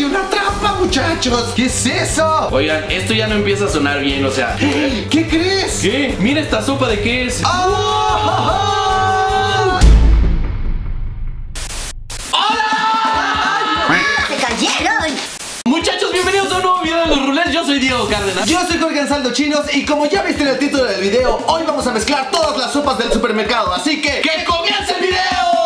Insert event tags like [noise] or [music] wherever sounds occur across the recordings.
¡Hay una trampa, muchachos! ¿Qué es eso? Oigan, esto ya no empieza a sonar bien, o sea. ¿Qué crees? ¿Qué? Mira esta sopa de qué es. ¡Se cayeron! Muchachos, bienvenidos a un nuevo video de los rulets. Yo soy Diego Cárdenas. Yo soy Jorge Ansaldo Chinos y como ya viste en el título del video, hoy vamos a mezclar todas las sopas del supermercado, así que ¡que comience el video!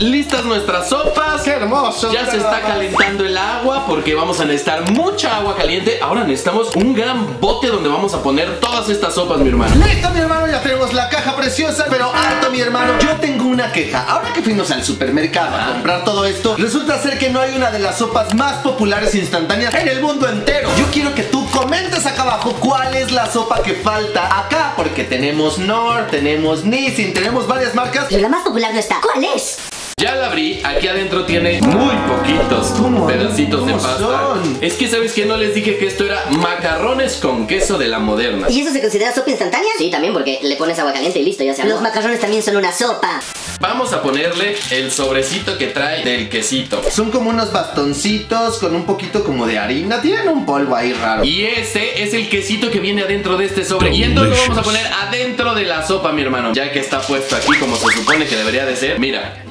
Listas nuestras sopas. ¡Qué hermoso! Ya se está calentando el agua porque vamos a necesitar mucha agua caliente. Ahora necesitamos un gran bote donde vamos a poner todas estas sopas, mi hermano. Listo, mi hermano, ya tenemos la caja preciosa, pero alto, mi hermano. Yo tengo una queja. Ahora que fuimos al supermercado a comprar todo esto, resulta ser que no hay una de las sopas más populares instantáneas en el mundo entero. Yo quiero que tú comentes acá abajo cuál es la sopa que falta acá, porque tenemos Nor, tenemos Nissin, tenemos varias marcas. Pero la más popular no está. ¿Cuál es? Ya la abrí, aquí adentro tiene muy poquitos ¿Cómo? pedacitos de ¿Cómo pasta. son? Es que sabes que no les dije que esto era macarrones con queso de la moderna. ¿Y eso se considera sopa instantánea? Sí, también porque le pones agua caliente y listo, ya se Los macarrones también son una sopa. Vamos a ponerle el sobrecito que trae del quesito. Son como unos bastoncitos con un poquito como de harina. Tienen un polvo ahí raro. Y ese es el quesito que viene adentro de este sobre. Y entonces lo vamos a poner adentro de la sopa, mi hermano. Ya que está puesto aquí como se supone que debería de ser. Mira.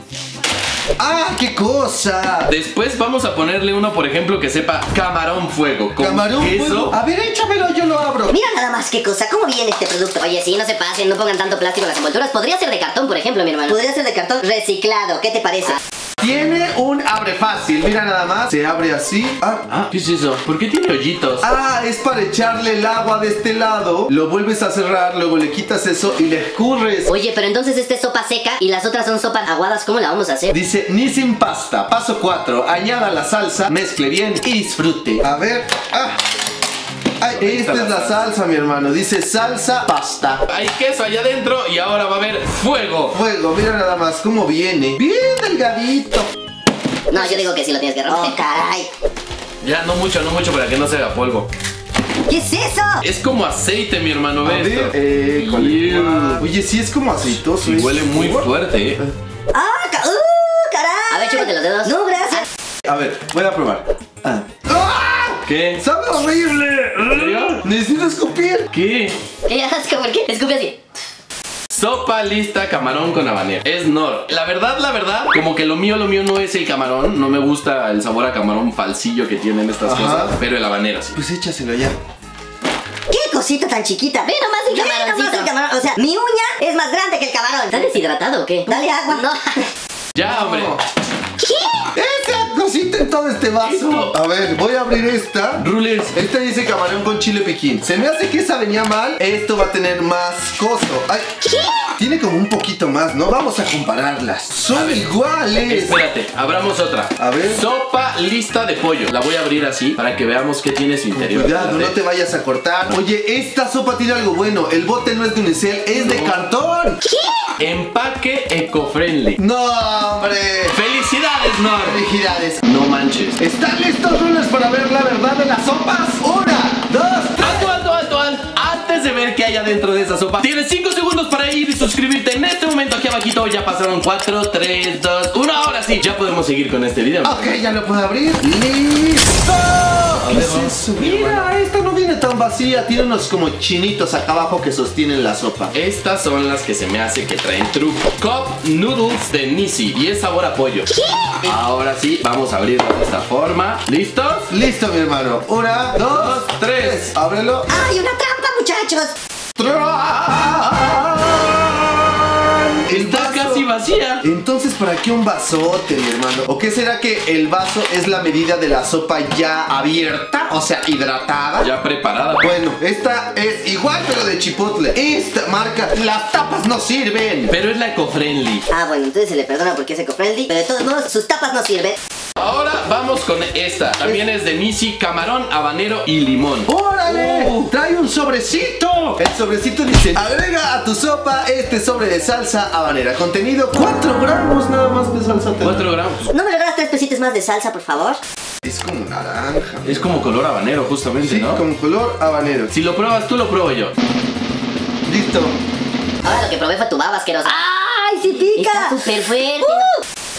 ¡Ah, qué cosa! Después vamos a ponerle uno, por ejemplo, que sepa camarón fuego. Con Camarón queso. fuego. A ver, échamelo, yo lo abro. Mira nada más qué cosa, ¿cómo viene este producto? Oye, sí, no se pasen, no pongan tanto plástico en las envolturas. Podría ser de cartón, por ejemplo, mi hermano. Podría ser de cartón reciclado, ¿qué te parece? Tiene un abre fácil. Mira nada más. Se abre así. Ah, Ah, ¿qué es eso? ¿Por qué tiene hoyitos? Ah, es para echarle el agua de este lado. Lo vuelves a cerrar, luego le quitas eso y le escurres. Oye, pero entonces esta es sopa seca y las otras son sopas aguadas, ¿cómo la vamos a hacer? Dice ni sin pasta. Paso 4. Añada la salsa, mezcle bien y disfrute. A ver. Ah. Ay, esta es la la salsa, mi hermano. Dice salsa pasta. Hay queso allá adentro y ahora va a haber fuego. Fuego, mira nada más cómo viene. Bien delgadito. No, yo digo que sí lo tienes que romper. Oh, caray. Ya, no mucho, no mucho para que no se haga polvo. ¿Qué es eso? Es como aceite, mi hermano. A Ve ver, esto. eh. Ew. Oye, sí es como aceitoso. Sí, ¿es? huele muy fuerte, eh. ¡Ah, ca uh, caray! A ver, chúpate los dedos. No, gracias. A ver, voy a probar. ¿Qué? ¡Sabe horrible! Necesito escupir. ¿Qué? ¿Qué [laughs] asco? ¿Por qué? Escupe así. Sopa lista camarón con habanero. Es Nor. La verdad, la verdad, como que lo mío, lo mío no es el camarón. No me gusta el sabor a camarón falsillo que tienen estas Ajá. cosas. Pero el habanero sí. Pues échaselo ya. ¿Qué cosita tan chiquita? Ve nomás el camaroncito. el camarón. O sea, mi uña es más grande que el camarón. ¿Estás deshidratado o qué? Dale agua. No. Ya, hombre. Esa cosita en todo este vaso. Esto. A ver, voy a abrir esta. Rulers. Esta dice camarón con chile piquín. Se me hace que esa venía mal. Esto va a tener más coso. Ay, tiene como un poquito más, ¿no? Vamos a compararlas. Son iguales. Espérate, abramos otra. A ver. Sopa lista de pollo. La voy a abrir así para que veamos qué tiene su interior. Cuidado, no te vayas a cortar. Oye, esta sopa tiene algo bueno. El bote no es de unicel, es de cartón. Empaque eco-friendly. No, hombre. ¡Felicidades, Nor! Felicidades. No manches. ¿Están listos, lunes, para ver la verdad de las sopas? Una, ver qué hay adentro de esa sopa, tienes 5 segundos para ir y suscribirte en este momento aquí abajito. Ya pasaron 4, 3, 2, 1. Ahora sí, ya podemos seguir con este video. Ok, ya lo puedo abrir. ¡Listo! ¿Qué es vamos. eso? Mira, esta no viene tan vacía. Tiene unos como chinitos acá abajo que sostienen la sopa. Estas son las que se me hace que traen truco. Cup Noodles de Nisi y es sabor a pollo. Ahora sí, vamos a abrirlo de esta forma. ¿Listos? Listo, mi hermano. Una, dos, tres. Ábrelo. ¡Ay, una trampa, muchachos! El Está casi vacía. Entonces, ¿para qué un vasote, mi hermano? ¿O qué será que el vaso es la medida de la sopa ya abierta? O sea, hidratada. Ya preparada. Bueno, esta es igual, pero de chipotle. Esta marca, las tapas no sirven. Pero es la eco-friendly. Ah, bueno, entonces se le perdona porque es eco-friendly, pero de todos modos, sus tapas no sirven. Ahora vamos con esta. También es de Nisi, camarón, habanero y limón. ¡Órale! Uh. ¡Trae un sobrecito! El sobrecito dice: Agrega a tu sopa este sobre de salsa habanera. Contenido 4 gramos nada más de salsa. 4 gramos. ¿No me logras tres pesitos más de salsa, por favor? Es como naranja. Es como color habanero, justamente, Sí, ¿no? con color habanero. Si lo pruebas tú, lo pruebo yo. Listo. Ahora lo que probé fue tu baba asquerosa. ¡Ay! sí pica! Está súper fuerte.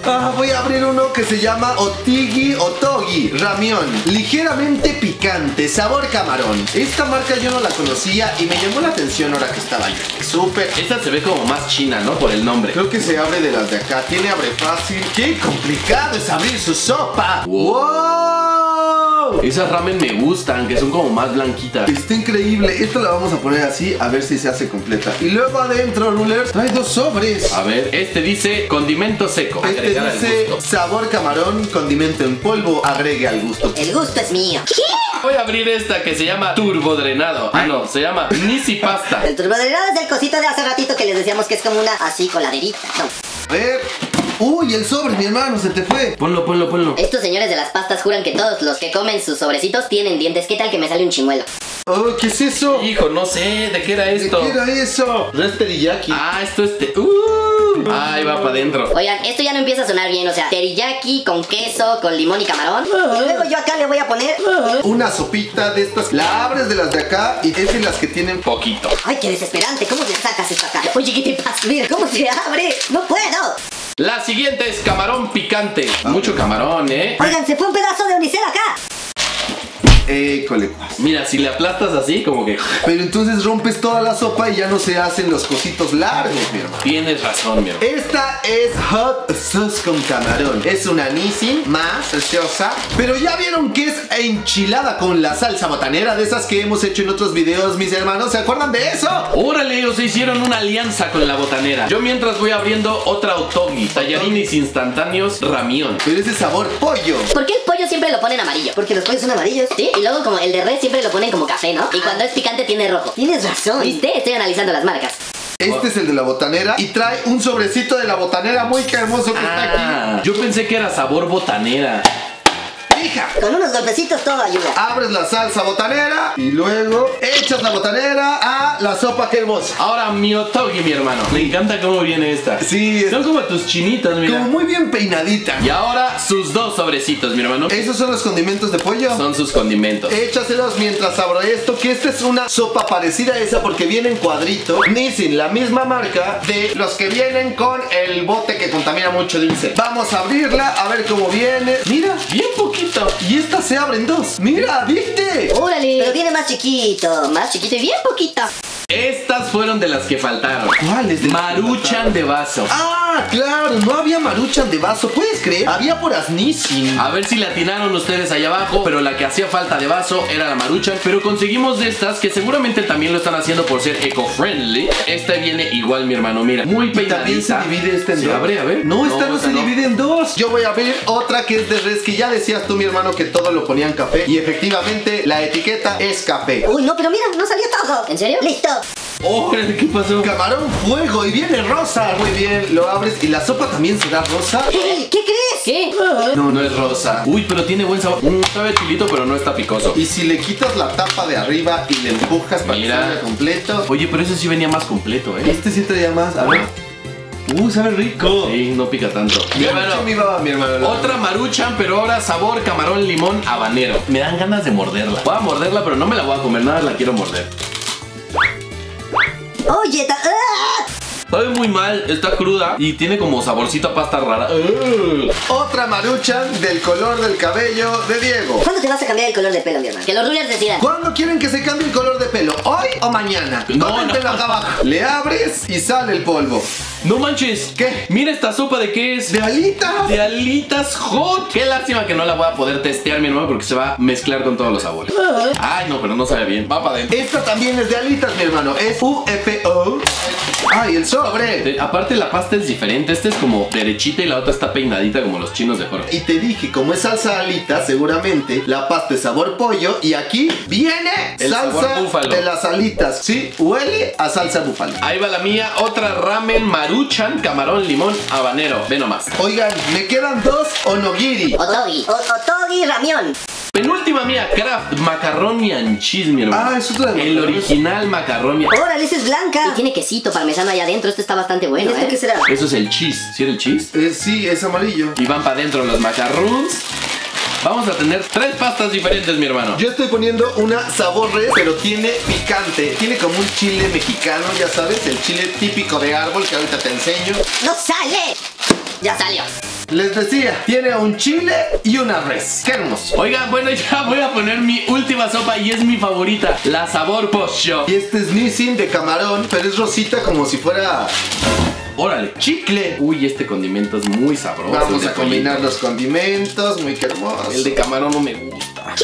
Ah, voy a abrir uno que se llama Otigi Otogi Ramión. Ligeramente picante, sabor camarón. Esta marca yo no la conocía y me llamó la atención ahora que estaba yo. Súper. Esta se ve como más china, ¿no? Por el nombre. Creo que se abre de las de acá. Tiene abre fácil. ¡Qué complicado es abrir su sopa! ¡Wow! Esas ramen me gustan, que son como más blanquitas. Está increíble. Esto la vamos a poner así a ver si se hace completa. Y luego adentro, Ruler, trae dos sobres. A ver, este dice condimento seco. Este dice sabor camarón, condimento en polvo, agregue al gusto. El gusto es mío. Voy a abrir esta que se llama turbo drenado. Ah, no, se llama Nisi Pasta. El turbodrenado es el cosito de hace ratito que les decíamos que es como una así coladerita. No. A ver. Uy, el sobre, mi hermano, se te fue. Ponlo, ponlo, ponlo. Estos señores de las pastas juran que todos los que comen sus sobrecitos tienen dientes. ¿Qué tal que me sale un chimuelo? Oh, ¿qué es eso? Hijo, no sé, ¿de qué era ¿De esto? qué era eso? No es teriyaki. Ah, esto es... te- Uh, ahí va para adentro. Oigan, esto ya no empieza a sonar bien, o sea, teriyaki con queso, con limón y camarón. Y luego yo acá le voy a poner... Una sopita de estas. La abres de las de acá y es de las que tienen Poquito. Ay, qué desesperante, ¿cómo le sacas esto acá? Oye, ¿qué te pasa? Mira, ¿cómo se abre? No puedo. La siguiente es camarón picante. Mucho camarón, ¿eh? Oigan, se fue un pedazo de unicel acá. École. Mira, si le aplastas así, como que Pero entonces rompes toda la sopa y ya no se hacen los cositos largos, mi hermano. tienes razón, mi hermano. Esta es Hot Sauce con camarón. Es una Nissin más preciosa. Pero ya vieron que es enchilada con la salsa botanera de esas que hemos hecho en otros videos, mis hermanos. ¿Se acuerdan de eso? Órale, o se hicieron una alianza con la botanera. Yo mientras voy abriendo otra otogi, tallarines instantáneos ramión. Pero es de sabor pollo. ¿Por qué el pollo siempre lo ponen amarillo? Porque los pollos son amarillos. Sí, y luego como el de res siempre lo ponen como café, ¿no? Y cuando es picante tiene rojo. Tienes razón. ¿Viste? Estoy analizando las marcas. Este es el de la botanera y trae un sobrecito de la botanera muy hermoso que está aquí. Ah, yo pensé que era sabor botanera. Hija. Con unos golpecitos todo ayuda. Abres la salsa botanera y luego echas la botanera a la sopa que hermosa. Ahora mi otogi, mi hermano. Me encanta cómo viene esta. Sí, Son como tus chinitas, mira. como muy bien peinadita. Y ahora sus dos sobrecitos, mi hermano. Esos son los condimentos de pollo. Son sus condimentos. Échaselos mientras abro esto, que esta es una sopa parecida a esa porque viene en cuadrito. Nissin, la misma marca de los que vienen con el bote que contamina mucho diésel. Vamos a abrirla, a ver cómo viene. Mira, Bien poquito. Y esta se abre en dos. Mira, ¿viste? ¡Órale! Pero viene más chiquito, más chiquito y bien poquito. Estas fueron de las que faltaron. ¿Cuáles de Maruchan de vaso. Ah, claro, no había maruchan de vaso, ¿puedes creer? Había puras Nissin. A ver si la atinaron ustedes allá abajo, pero la que hacía falta de vaso era la maruchan. Pero conseguimos de estas que seguramente también lo están haciendo por ser eco-friendly. Esta viene igual, mi hermano, mira, muy Y también se peinadita. divide este en ¿Se dos. abre? A ver. No, esta no, se esta divide en dos. Yo voy a abrir otra que es de res, que ya decías tú, mi hermano, que todo lo ponían café. Y efectivamente, la etiqueta es café. Uy, no, pero mira, no salió todo. ¿En serio? Listo. Órale, ¿qué pasó? Camarón fuego y viene rosa. Muy bien, lo abres y la sopa también será rosa. ¿Qué crees? ¿Qué? No, no es rosa. Uy, pero tiene buen sabor. Mm, sabe chilito, pero no está picoso. Y si le quitas la tapa de arriba y le empujas para Mira. que salga completo. Oye, pero ese sí venía más completo, ¿eh? Este sí traía más. A ver. Uh, sabe rico. Sí, no pica tanto. Mi hermano, mi baba, mi hermano. Otra maruchan, pero ahora sabor camarón limón habanero. Me dan ganas de morderla. Voy a morderla, pero no me la voy a comer, nada más la quiero morder. Oye, ta- ¡Ah! Sabe muy mal, está cruda y tiene como saborcito a pasta rara. Ugh. Otra maruchan del color del cabello de Diego. ¿Cuándo te vas a cambiar el color de pelo, mi hermano? Que los rulers decidan. ¿Cuándo quieren que se cambie el color de pelo? ¿Hoy o mañana? No, no. acá abajo. Le abres y sale el polvo. No manches. ¿Qué? Mira esta sopa de qué es. ¿De alita? De alitas hot. Qué lástima que no la voy a poder testear, mi hermano, porque se va a mezclar con todos los sabores. Ay, no, pero no sabe bien. Va para adentro. Esta también es de alitas, mi hermano. Es UFO. ¡Ay, el sobre! Aparte la pasta es diferente, esta es como derechita y la otra está peinadita como los chinos de Jorge. Y te dije, como es salsa alita, seguramente la pasta es sabor pollo. Y aquí viene El salsa de las alitas. Sí, huele a salsa búfalo. Ahí va la mía, otra ramen maruchan, camarón, limón, habanero. Ve nomás. Oigan, me quedan dos onogiri. Otogi. Otogi Ramión. Penúltima mía, Kraft, macaroni and cheese, mi hermano. Ah, es otra de El original macaroni. Órale, esa es blanca. Y tiene quesito parmesano allá adentro. Esto está bastante bueno, ¿Esto qué será? Eso es el cheese, ¿sí era el cheese? Eh, sí, es amarillo. Y van para adentro los macarons. Vamos a tener tres pastas diferentes, mi hermano. Yo estoy poniendo una sabor res, pero tiene picante. Tiene como un chile mexicano, ya sabes, el chile típico de árbol que ahorita te enseño. ¡No sale! Ya salió. Les decía, tiene un chile y una res. Qué hermoso. Oigan, bueno, [laughs] ya voy a poner mi última sopa y es mi favorita, la sabor pocho. Y este es Nissin de camarón, pero es rosita como si fuera Órale, chicle. Uy, este condimento es muy sabroso. Vamos a combinar los condimentos, muy que hermoso. El de camarón no me gusta.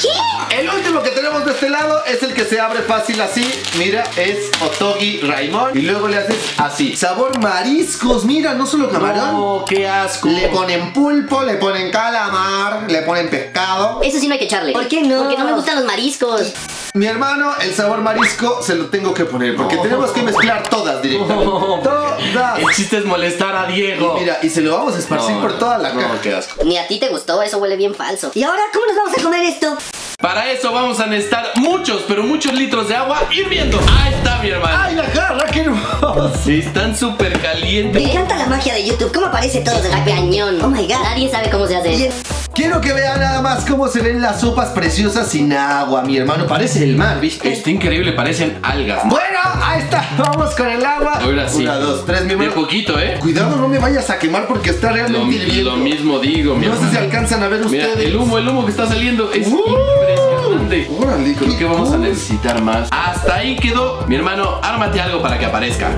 El último que tenemos de este lado es el que se abre fácil así. Mira, es Otogi Raimon. Y luego le haces así. Sabor mariscos, mira, no solo camarón. No, qué asco. Le ponen pulpo, le ponen calamar, le ponen pescado. Eso sí no hay que echarle. ¿Por qué no? Porque no me gustan los mariscos. Mi hermano, el sabor marisco se lo tengo que poner porque tenemos que mezclar todas directamente. Todas. El chiste es molestar a Diego. Y mira, y se lo vamos a esparcir No, por toda la no, caja. qué asco. Ni a ti te gustó, eso huele bien falso. ¿Y ahora cómo nos vamos a comer esto? Para eso vamos a necesitar muchos, pero muchos litros de agua hirviendo. Ahí está, mi hermano. ¡Ay, la jarra! ¡Qué hermoso! Están súper Me calientes. encanta la magia de YouTube. ¿Cómo aparece todo de la cañón? Oh my god. Nadie sabe cómo se hace. Bien. Quiero que vean nada más cómo se ven las sopas preciosas sin agua, mi hermano. Parece el mar, ¿viste? Está increíble, parecen algas. Bueno, ahí está. Vamos con el agua. Ahora sí. Una, dos, tres, mi De hermano. poquito, ¿eh? Cuidado, no me vayas a quemar porque está Lo, realmente hirviendo. lo mismo digo, mi No sé si alcanzan a ver Mira, ustedes. el humo, el humo que está saliendo es Uh. impresionante. Órale, Creo que vamos a cosa. necesitar más. Hasta ahí quedó. Mi hermano, ármate algo para que aparezca.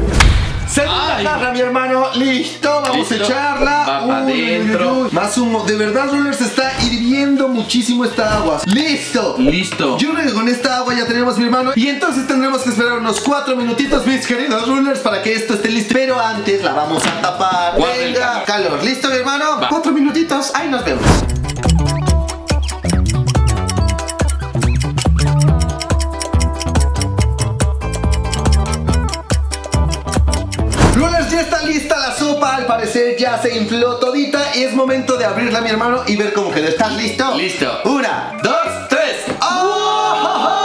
Segunda Ay. jarra, mi hermano. Listo, vamos Listo. a echarla. Va Uy, pa' uy, uy, dentro. uy. Más humo. De verdad, Roller, se está hirviendo muchísimo esta agua. Listo. Listo. Yo creo que con esta agua ya tenemos, mi hermano. Y entonces tendremos que esperar unos cuatro minutitos, mis queridos rulers, para que esto esté listo. Pero antes la vamos a tapar. Venga, calor. ¿Listo, mi hermano? Va. Cuatro minutitos. Ahí nos vemos. Parecer ya se infló todita. Y es momento de abrirla, mi hermano, y ver cómo quedó. ¿Estás listo? Listo. Una, dos, tres. ¡Oh!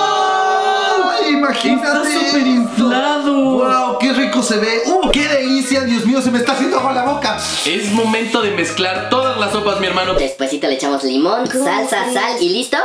Imagínate. Está súper inflado. ¡Wow! ¡Qué rico se ve! ¡Uh! ¡Qué delicia! Dios mío, se me está haciendo agua la boca. Es momento de mezclar todas las sopas, mi hermano. Despuésito le echamos limón, salsa, sal y listo.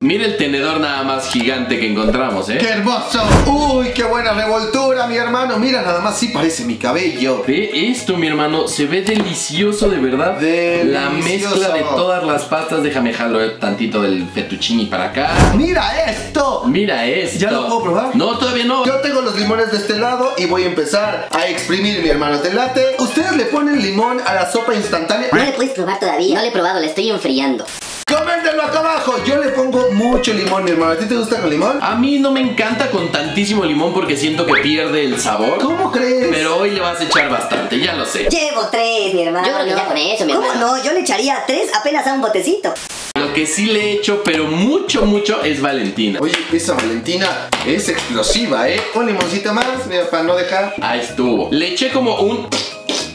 Mira el tenedor nada más gigante que encontramos, ¡Qué ¿eh? hermoso! ¡Uy! ¡Qué buena revoltura, mi hermano! Mira, nada más sí parece mi cabello. Ve esto, mi hermano. Se ve delicioso, de verdad. La Delicioso. mezcla de todas las pastas. Déjame jalo tantito del fettuccini para acá. ¡Mira esto! Mira esto. ¿Ya lo puedo probar? No, todavía no. Yo tengo los limones de este lado y voy a empezar a exprimir, mi hermano. ¿Te late? ¿Ustedes le ponen limón a la sopa instantánea? No le puedes probar todavía. No le he probado, le estoy enfriando. ¡Coméntenlo acá abajo! Yo le pongo mucho limón, mi hermano. ¿A ti te gusta con limón? A mí no me encanta con tantísimo limón porque siento que pierde el sabor. ¿Cómo crees? Pero hoy le vas a echar bastante, ya lo sé. Llevo tres, mi hermano. Yo creo que ya con eso, mi hermano. ¿Cómo no? Yo le echaría tres apenas a un botecito. Lo que sí le echo, pero mucho, mucho, es Valentina. Oye, esa Valentina es explosiva, ¿eh? Un limoncito más, mira, para no dejar. Ahí estuvo. Le eché como un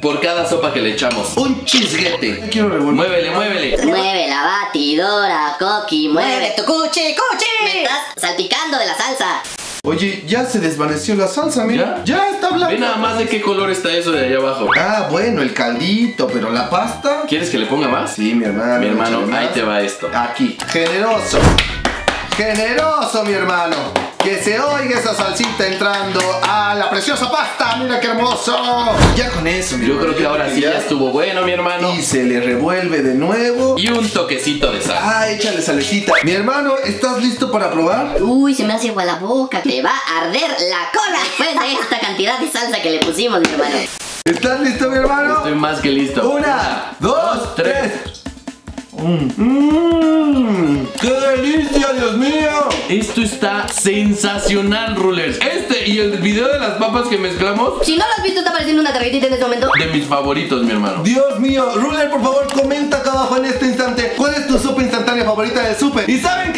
por cada sopa que le echamos. Un chisguete. Quiero revolver. Muévele, muévele. Mueve la batidora, Coqui, mueve tu cuchi, cuchi. Me estás salpicando de la salsa. Oye, ya se desvaneció la salsa, mira. Ya, está blanca. Ve nada más de qué color está eso de allá abajo. Ah, bueno, el caldito, pero la pasta. ¿Quieres que le ponga más? Sí, mi hermano. Mi hermano, ahí más. te va esto. Aquí. Generoso. Generoso, mi hermano. Que se oiga esa salsita entrando a la preciosa pasta. Mira qué hermoso. Ya con eso, mi Yo hermano, creo que ahora sí ya estuvo bueno, mi hermano. Y se le revuelve de nuevo. Y un toquecito de sal. Ah, échale salecita. Mi hermano, ¿estás listo para probar? Uy, se me hace agua la boca. Te va a arder la cola después de esta cantidad de salsa que le pusimos, mi hermano. ¿Estás listo, mi hermano? Estoy más que listo. Una, dos, tres. Mmm, ¡Qué delicia, Dios mío! Esto está sensacional, rulers. Este y el video de las papas que mezclamos, Si no lo has visto, está apareciendo una tarjetita en este momento. de mis favoritos, mi hermano. Dios mío, Ruler, por favor, comenta acá abajo en este instante cuál es tu sopa instantánea favorita del súper. ¿Y saben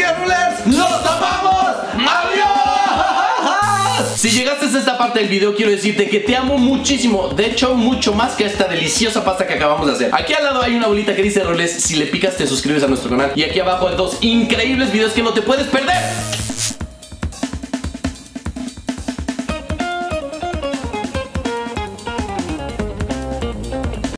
parte del video, quiero decirte que te amo muchísimo. De hecho, mucho más que esta deliciosa pasta que acabamos de hacer. Aquí al lado hay una bolita que dice Roles. Si le picas, te suscribes a nuestro canal. Y aquí abajo hay dos increíbles videos que no te puedes perder.